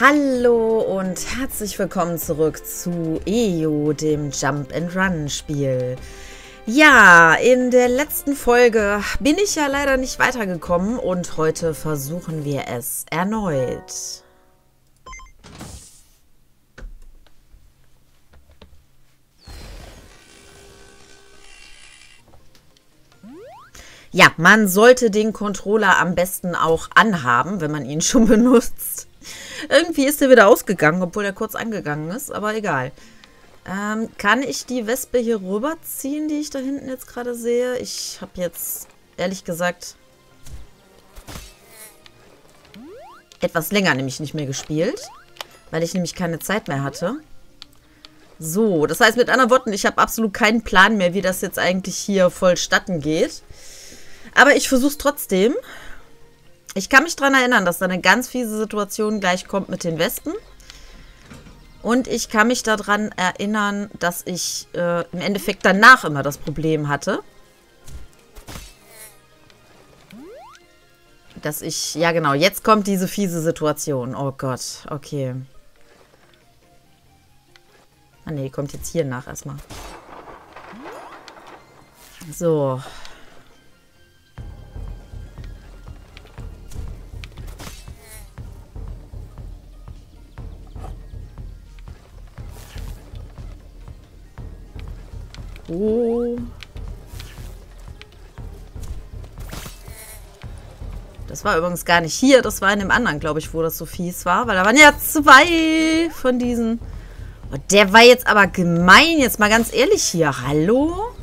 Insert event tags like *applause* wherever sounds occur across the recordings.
Hallo und herzlich willkommen zurück zu EO, dem Jump and Run Spiel. Ja, in der letzten Folge bin ich ja leider nicht weitergekommen und heute versuchen wir es erneut. Ja, man sollte den Controller am besten auch anhaben, wenn man ihn *laughs* schon benutzt. Irgendwie ist er wieder ausgegangen, obwohl er kurz angegangen ist, aber egal. Ähm, kann ich die Wespe hier rüberziehen, die ich da hinten jetzt gerade sehe? Ich habe jetzt, ehrlich gesagt, etwas länger nämlich nicht mehr gespielt, weil ich nämlich keine Zeit mehr hatte. So, das heißt mit anderen Worten, ich habe absolut keinen Plan mehr, wie das jetzt eigentlich hier vollstatten geht. Aber ich versuche es trotzdem. Ich kann mich daran erinnern, dass da eine ganz fiese Situation gleich kommt mit den Wespen. Und ich kann mich daran erinnern, dass ich äh, im Endeffekt danach immer das Problem hatte. Dass ich, ja genau, jetzt kommt diese fiese Situation. Oh Gott, okay. Ah ne, kommt jetzt hier nach erstmal. So, Oh. Das war übrigens gar nicht hier. Das war in dem anderen, glaube ich, wo das so fies war. Weil da waren ja zwei von diesen. Oh, der war jetzt aber gemein. Jetzt mal ganz ehrlich hier. Hallo?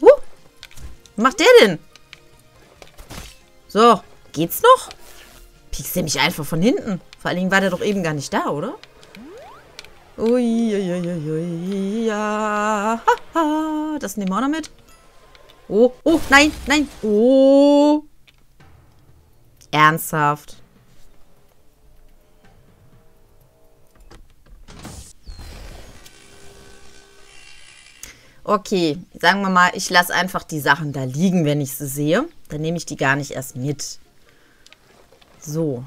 Huh. Was macht der denn? So. Geht's noch? Piekst der mich einfach von hinten? Vor allen Dingen war der doch eben gar nicht da, oder? Uiuiuiui, ja. Ha, Das nehmen wir auch noch mit. Oh, oh, nein, nein. Oh. Ernsthaft. Okay, sagen wir mal, ich lasse einfach die Sachen da liegen, wenn ich sie sehe. Dann nehme ich die gar nicht erst mit. So,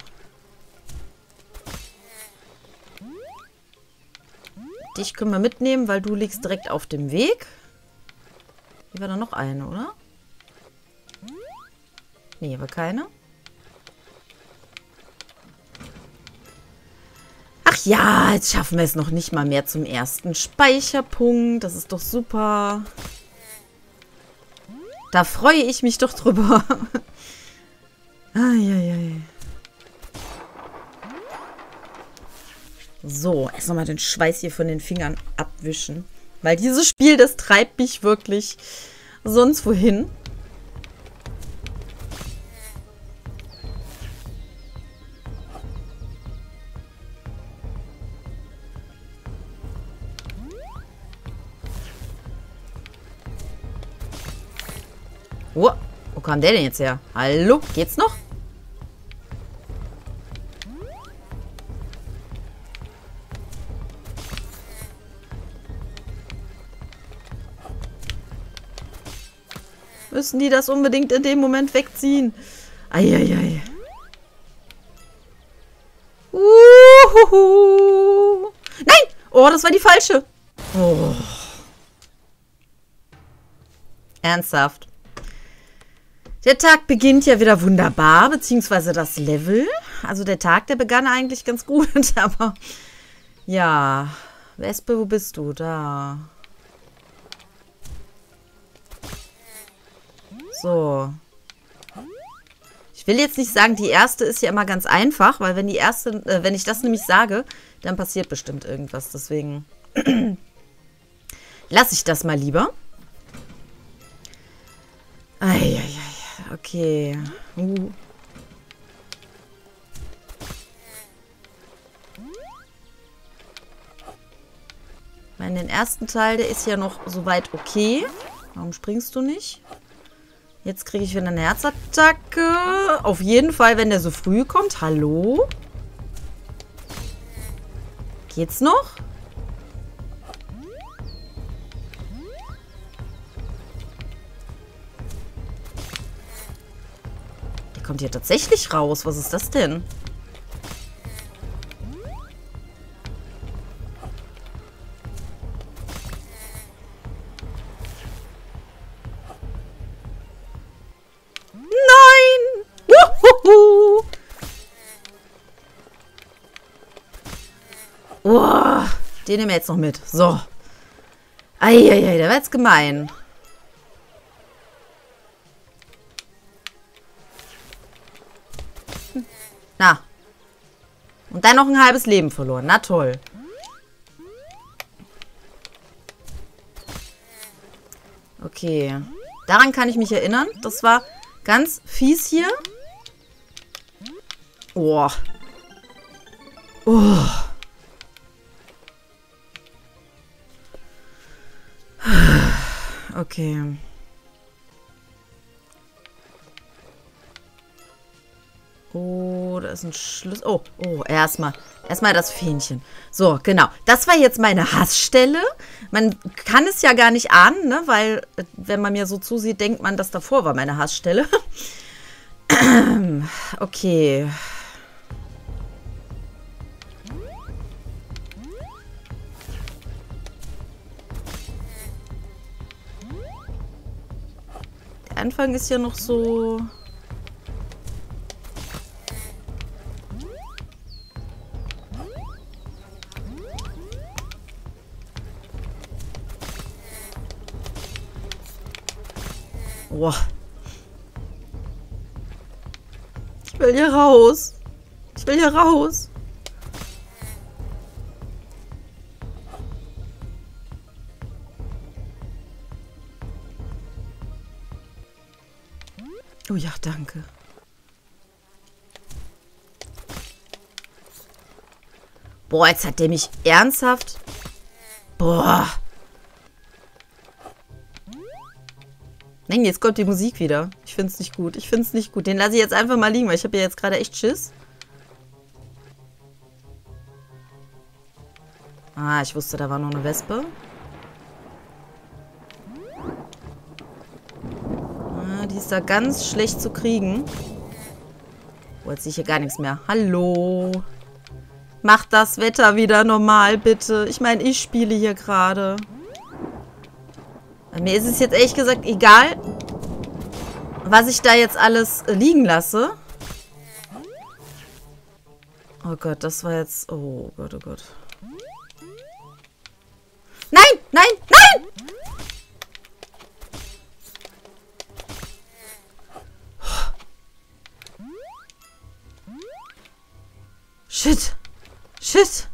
Dich können wir mitnehmen, weil du liegst direkt auf dem Weg. Hier war da noch eine, oder? Nee, hier war keine. Ach ja, jetzt schaffen wir es noch nicht mal mehr zum ersten Speicherpunkt. Das ist doch super. Da freue ich mich doch drüber. *laughs* Eieiei. So, erst nochmal den Schweiß hier von den Fingern abwischen. Weil dieses Spiel, das treibt mich wirklich sonst wohin. Oh, wo kam der denn jetzt her? Hallo, geht's noch? Müssen die das unbedingt in dem Moment wegziehen? Eieiei. Uhuhu. Nein! Oh, das war die falsche. Oh. Ernsthaft. Der Tag beginnt ja wieder wunderbar, beziehungsweise das Level. Also der Tag, der begann eigentlich ganz gut, *laughs* aber ja. Wespe, wo bist du? Da. So. Ich will jetzt nicht sagen, die erste ist ja immer ganz einfach, weil wenn die erste, äh, wenn ich das nämlich sage, dann passiert bestimmt irgendwas. Deswegen *clears throat* lasse ich das mal lieber. Eieiei. Okay. Uh. Den ersten Teil, der ist ja noch soweit okay. Warum springst du nicht? Jetzt kriege ich wieder eine Herzattacke. Auf jeden Fall, wenn der so früh kommt. Hallo? Geht's noch? kommt hier tatsächlich raus. Was ist das denn? Den nehmen wir jetzt noch mit. So. Eieiei, der war jetzt gemein. Na. Und dann noch ein halbes Leben verloren. Na toll. Okay. Daran kann ich mich erinnern. Das war ganz fies hier. Oh. Oh. Okay. Oh, da ist ein Schlüssel. Oh, oh, erstmal. Erstmal das Fähnchen. So, genau. Das war jetzt meine Hassstelle. Man kann es ja gar nicht ahnen, ne? Weil, äh, wenn man mir so zusieht, denkt man, das davor war meine Hassstelle. *clears throat* okay. Anfang ist ja noch so... Ich will hier raus. Ich will hier raus. Oh ja, danke. Boah, jetzt hat der mich ernsthaft... Boah. Nein, jetzt kommt die Musik wieder. Ich finde es nicht gut. Ich finde es nicht gut. Den lasse ich jetzt einfach mal liegen, weil ich habe ja jetzt gerade echt Schiss. Ah, ich wusste, da war noch eine Wespe. Ist da ganz schlecht zu kriegen. Oh, jetzt sehe ich hier gar nichts mehr. Hallo. Macht das Wetter wieder normal, bitte. Ich meine, ich spiele hier gerade. Mir ist es jetzt ehrlich gesagt egal, was ich da jetzt alles liegen lasse. Oh Gott, das war jetzt... Oh Gott, oh Gott. Nein, nein, nein! Shit. Shit.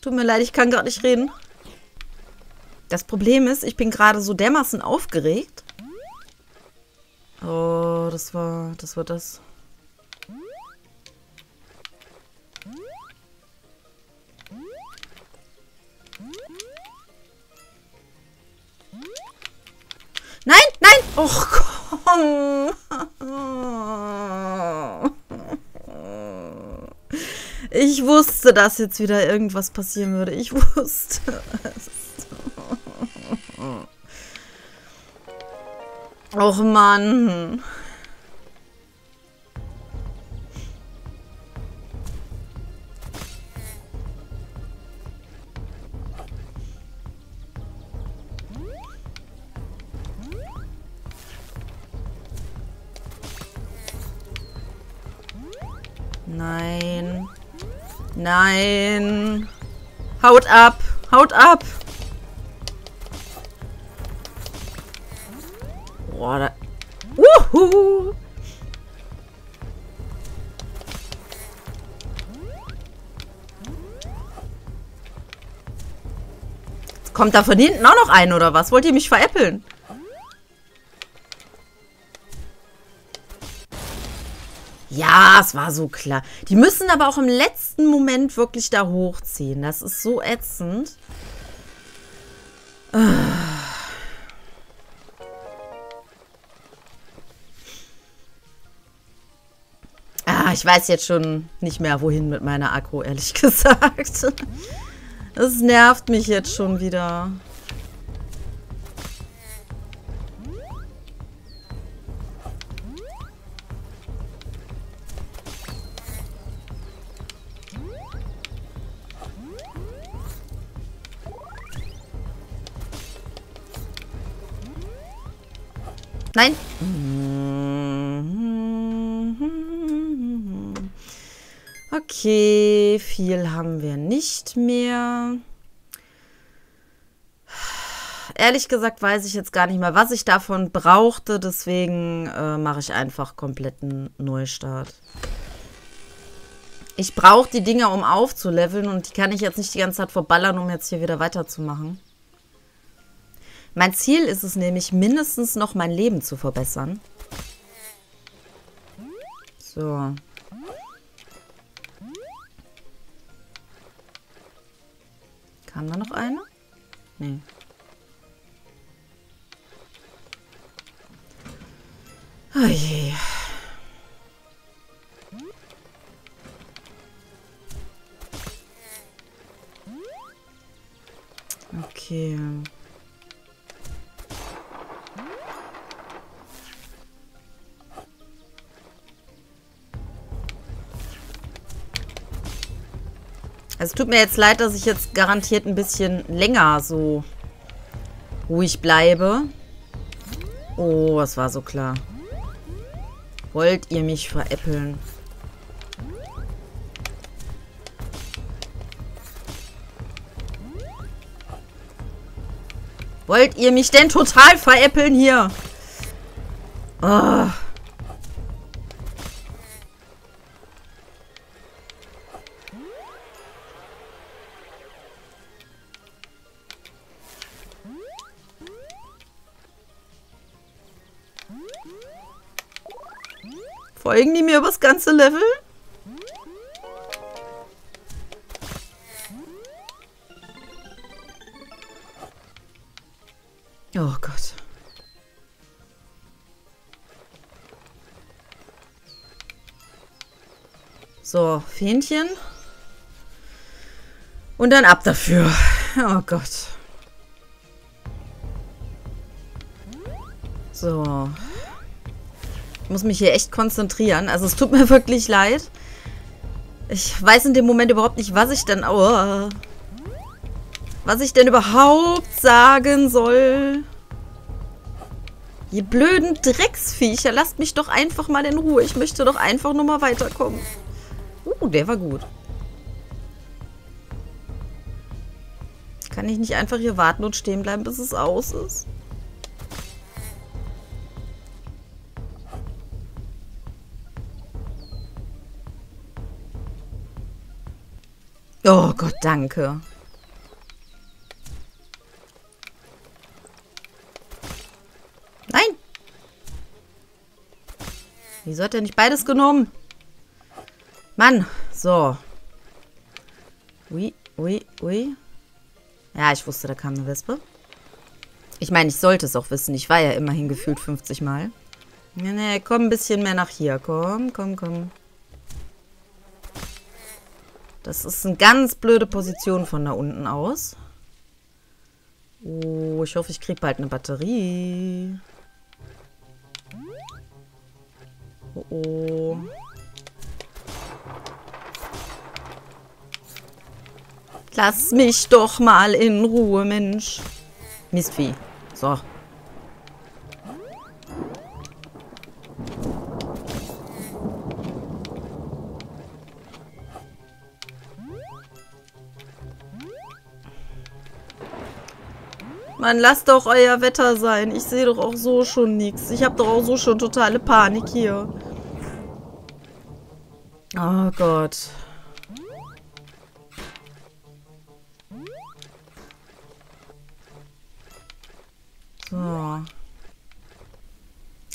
Tut mir leid, ich kann gerade nicht reden. Das Problem ist, ich bin gerade so dermaßen aufgeregt. Oh, das war, das war das. Wusste, dass jetzt wieder irgendwas passieren würde. Ich *laughs* wusste es. Och Mann. Haut ab. Haut ab. Boah, da... Wuhu. Kommt da von hinten auch noch ein, oder was? Wollt ihr mich veräppeln? Ja, es war so klar. Die müssen aber auch im letzten Moment wirklich da hochziehen. Das ist so ätzend. Ah, ich weiß jetzt schon nicht mehr, wohin mit meiner Akku, ehrlich *laughs* gesagt. Das nervt mich jetzt schon wieder. Nein. Okay, viel haben wir nicht mehr. Ehrlich gesagt weiß ich jetzt gar nicht mehr, was ich davon brauchte. Deswegen äh, mache ich einfach kompletten Neustart. Ich brauche die Dinger, um aufzuleveln. Und die kann ich jetzt nicht die ganze Zeit verballern, um jetzt hier wieder weiterzumachen. Mein Ziel ist es nämlich, mindestens noch mein Leben zu verbessern. So. Kam da noch eine? Nee. Oh je. Okay. Es tut mir jetzt leid, dass ich jetzt garantiert ein bisschen länger so ruhig bleibe. Oh, das war so klar. Wollt ihr mich veräppeln? Wollt ihr mich denn total veräppeln hier? Oh. Folgen die mir übers ganze Level? Oh Gott. So, Fähnchen. Und dann ab dafür. Oh Gott. So. Muss mich hier echt konzentrieren. Also es tut mir *laughs* wirklich leid. Ich weiß in dem Moment überhaupt nicht, was ich denn... Oh, was ich denn überhaupt sagen soll. Ihr blöden Drecksviecher, lasst mich doch einfach mal in Ruhe. Ich möchte doch einfach nur mal weiterkommen. Uh, der war gut. Kann ich nicht einfach hier warten und stehen bleiben, bis es aus ist? Oh Gott, danke. Nein! Wieso hat er nicht beides genommen? Mann, so. Ui, ui, ui. Ja, ich wusste, da kam eine Wespe. Ich meine, ich sollte es auch wissen. Ich war ja immerhin gefühlt 50 Mal. Nee, nee, komm ein bisschen mehr nach hier. Komm, komm, komm. Das ist eine ganz blöde Position von da unten aus. Oh, ich hoffe, ich kriege bald eine Batterie. Oh, oh. Lass mich doch mal in Ruhe, Mensch. Mistvieh. So. Mann, lasst doch euer Wetter sein. Ich sehe doch auch so schon nichts. Ich habe doch auch so schon totale Panik hier. Oh Gott. So.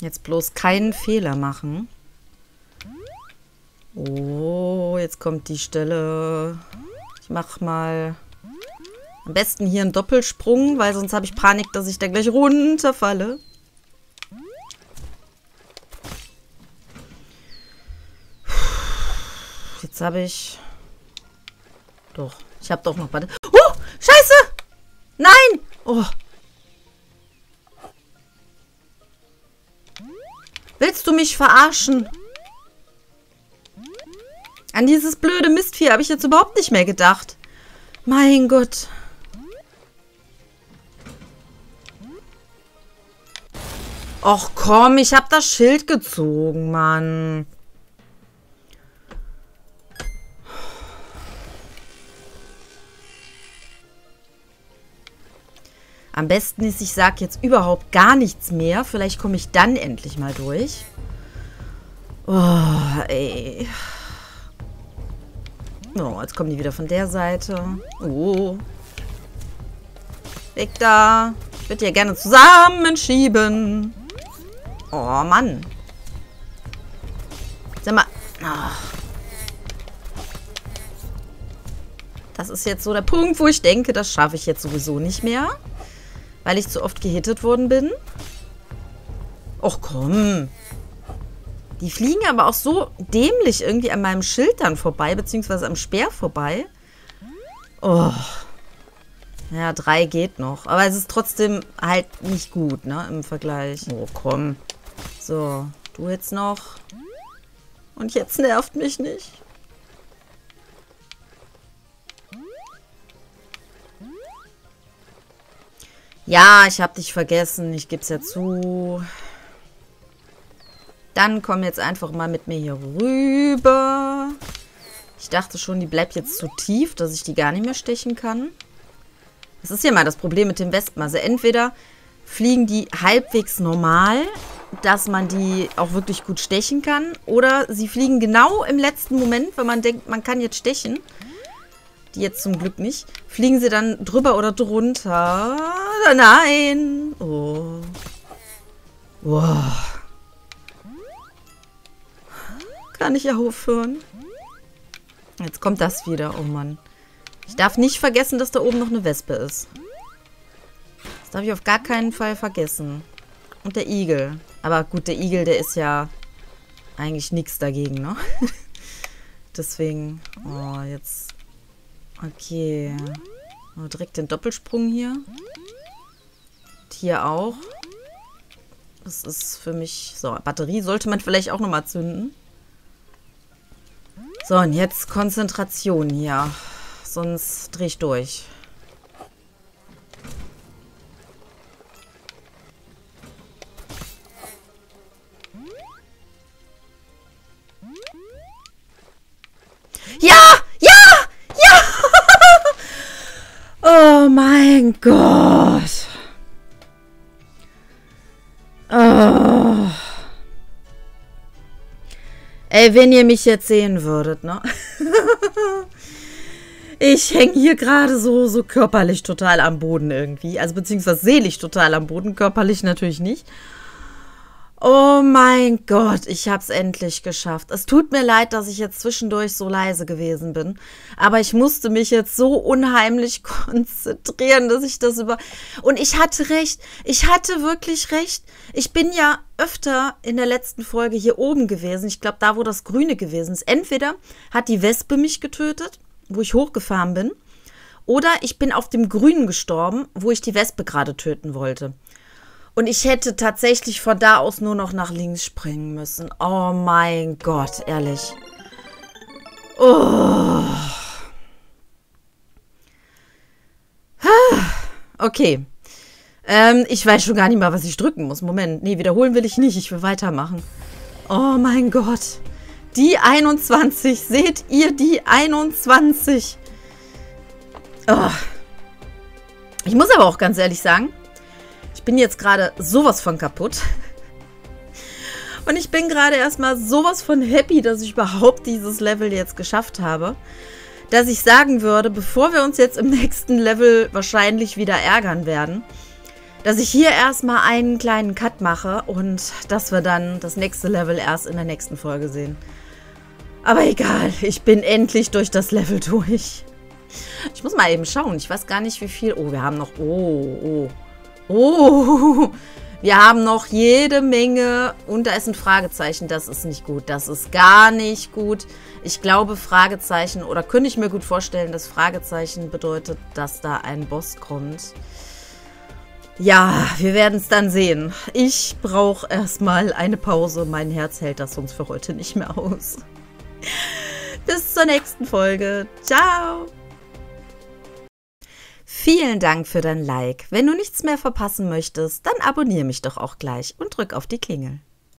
Jetzt bloß keinen Fehler machen. Oh, jetzt kommt die Stelle. Ich mach mal... Am besten hier einen Doppelsprung, weil sonst habe ich Panik, dass ich da gleich runterfalle. Jetzt habe ich... Doch, ich habe doch noch... Oh! Scheiße! Nein! Oh. Willst du mich verarschen? An dieses blöde Mistvieh habe ich jetzt überhaupt nicht mehr gedacht. Mein Gott. Och komm, ich habe das Schild gezogen, Mann. Am besten ist, ich sage jetzt überhaupt gar nichts mehr. Vielleicht komme ich dann endlich mal durch. Oh, ey. Oh, jetzt kommen die wieder von der Seite. Oh. Weg da. Ich würde hier gerne zusammenschieben. Oh, Mann. Sag mal. Oh. Das ist jetzt so der Punkt, wo ich denke, das schaffe ich jetzt sowieso nicht mehr. Weil ich zu oft gehittet worden bin? Och komm. Die fliegen aber auch so dämlich irgendwie an meinem Schild dann vorbei, beziehungsweise am Speer vorbei. Oh. Ja, drei geht noch. Aber es ist trotzdem halt nicht gut, ne, im Vergleich. Oh, komm. So, du jetzt noch. Und jetzt nervt mich nicht. Ja, ich hab dich vergessen. Ich geb's ja zu. Dann komm jetzt einfach mal mit mir hier rüber. Ich dachte schon, die bleibt jetzt zu tief, dass ich die gar nicht mehr stechen kann. Das ist ja mal das Problem mit den Wespen. Also entweder fliegen die halbwegs normal, dass man die auch wirklich gut stechen kann. Oder sie fliegen genau im letzten Moment, wenn man denkt, man kann jetzt stechen die jetzt zum Glück nicht. Fliegen sie dann drüber oder drunter? Nein. Oh. Wow. Kann ich ja aufhören? Jetzt kommt das wieder. Oh Mann. Ich darf nicht vergessen, dass da oben noch eine Wespe ist. Das darf ich auf gar keinen Fall vergessen. Und der Igel. Aber gut, der Igel, der ist ja eigentlich nichts dagegen, ne? *laughs* Deswegen, oh, jetzt Okay. Oh, direkt den Doppelsprung hier. Und hier auch. Das ist für mich... So, Batterie sollte man vielleicht auch nochmal zünden. So, und jetzt Konzentration hier. Sonst drehe ich durch. Gott. Oh. Ey, wenn ihr mich jetzt sehen würdet, ne? *laughs* ich hänge hier gerade so, so körperlich total am Boden irgendwie. Also beziehungsweise seelisch total am Boden, körperlich natürlich nicht. Oh mein Gott, ich hab's endlich geschafft. Es tut mir leid, dass ich jetzt zwischendurch so leise gewesen bin. Aber ich musste mich jetzt so unheimlich *laughs* konzentrieren, dass ich das über. Und ich hatte recht. Ich hatte wirklich recht. Ich bin ja öfter in der letzten Folge hier oben gewesen. Ich glaube, da, wo das Grüne gewesen ist. Entweder hat die Wespe mich getötet, wo ich hochgefahren bin. Oder ich bin auf dem Grünen gestorben, wo ich die Wespe gerade töten wollte. Und ich hätte tatsächlich von da aus nur noch nach links springen müssen. Oh mein Gott, ehrlich. Oh. Okay. Ähm, ich weiß schon gar nicht mal, was ich drücken muss. Moment. Nee, wiederholen will ich nicht. Ich will weitermachen. Oh mein Gott. Die 21. Seht ihr die 21? Oh. Ich muss aber auch ganz ehrlich sagen, ich bin jetzt gerade sowas von kaputt. Und ich bin gerade erstmal sowas von happy, dass ich überhaupt dieses Level jetzt geschafft habe. Dass ich sagen würde, bevor wir uns jetzt im nächsten Level wahrscheinlich wieder ärgern werden, dass ich hier erstmal einen kleinen Cut mache und dass wir dann das nächste Level erst in der nächsten Folge sehen. Aber egal, ich bin endlich durch das Level durch. Ich muss mal eben schauen. Ich weiß gar nicht, wie viel... Oh, wir haben noch... Oh, oh. Oh, *laughs* Wir haben noch jede Menge und da ist ein Fragezeichen. Das ist nicht gut. Das ist gar nicht gut. Ich glaube, Fragezeichen oder könnte ich mir gut vorstellen, dass Fragezeichen bedeutet, dass da ein Boss kommt. Ja, wir werden es dann sehen. Ich brauche erstmal eine Pause. Mein Herz hält das sonst für heute nicht mehr aus. *laughs* Bis zur nächsten Folge. Ciao. Vielen Dank für dein Like. Wenn du nichts mehr verpassen möchtest, dann abonniere mich doch auch gleich und drück auf die Klingel.